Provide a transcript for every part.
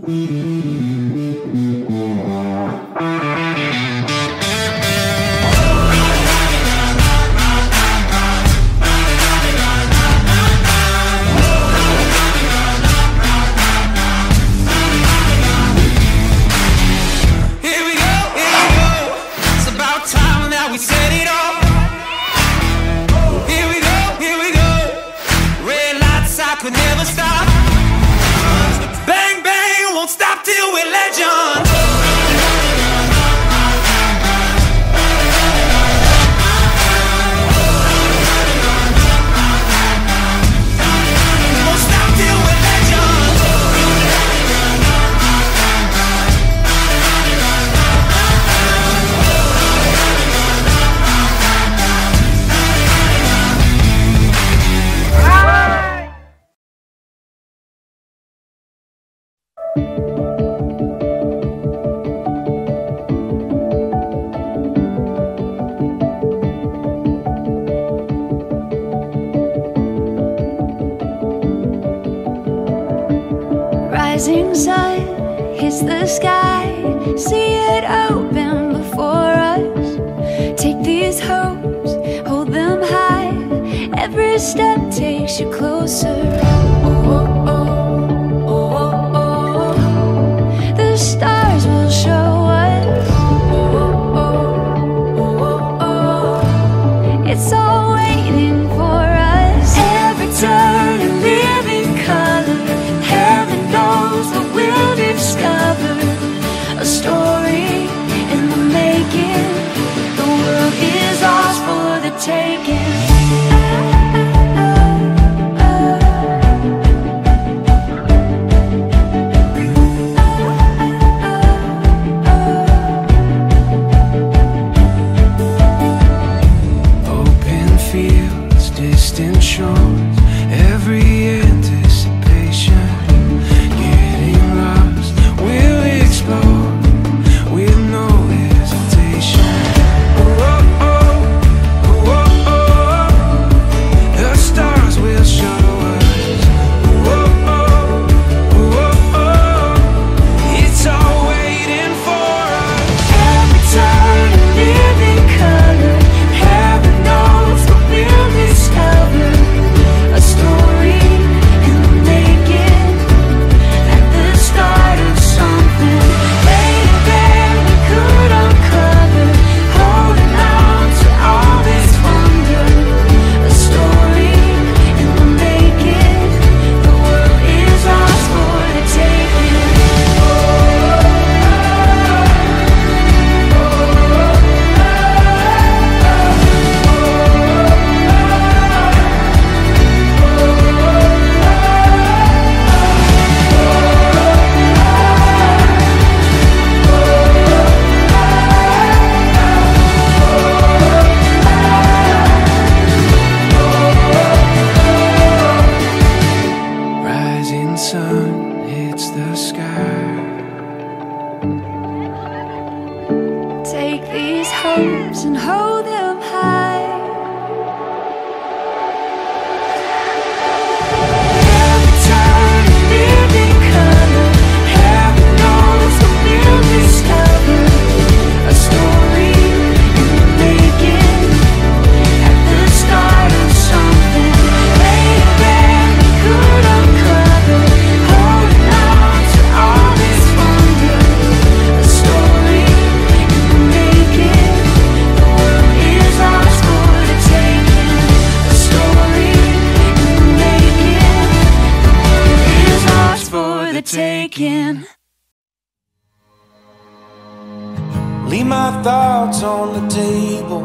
Thank you. Rising sun hits the sky. See it open before us. Take these hopes, hold them high. Every step takes you closer. again. Leave my thoughts on the table.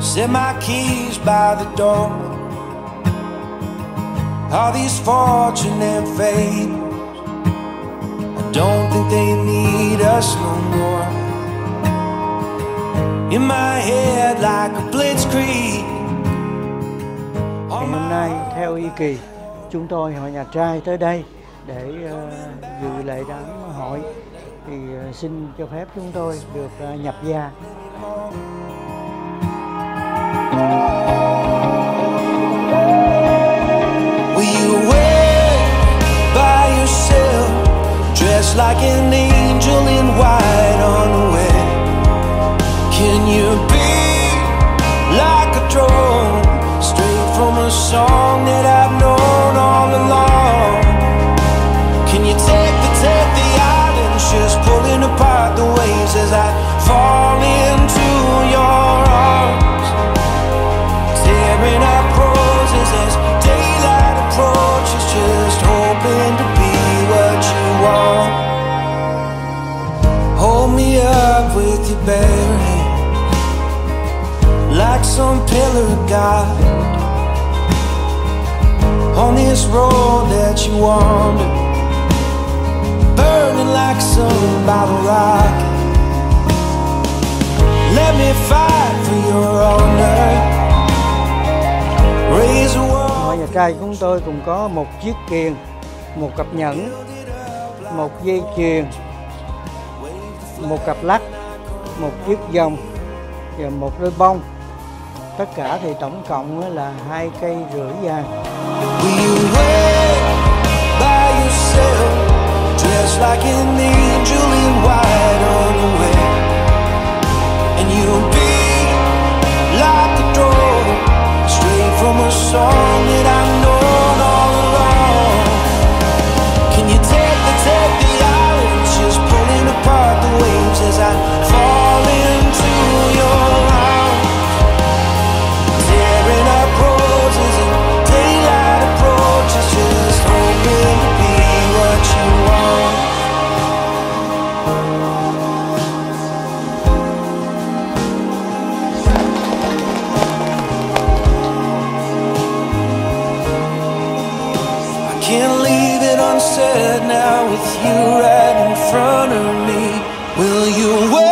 Set my keys by the door. All these fortunate fables. I don't think they need us no more. In my head, like a blitzkrieg. Ngày hôm nay, theo Y Kỳ, chúng tôi hội nhà trai tới đây để dự lễ đám hội thì ờ, xin cho phép chúng tôi được ờ, nhập gia. Like an angel in white underwear Can you be like a drone, Straight from a song? Color pillar of God. On this road that you wander, burning like some bottle rocket. Let me fight for your honor. Raise a Hội wall. nhà trai chúng tôi cũng có một chiếc kiềng, một cặp nhẫn, một dây chuyền, một cặp lắc, một chiếc vòng và một đôi bông. Tất cả thì tổng cộng là hai cây rưỡi vàng. Like an angel in white on the way? And with you right in front of me. Will you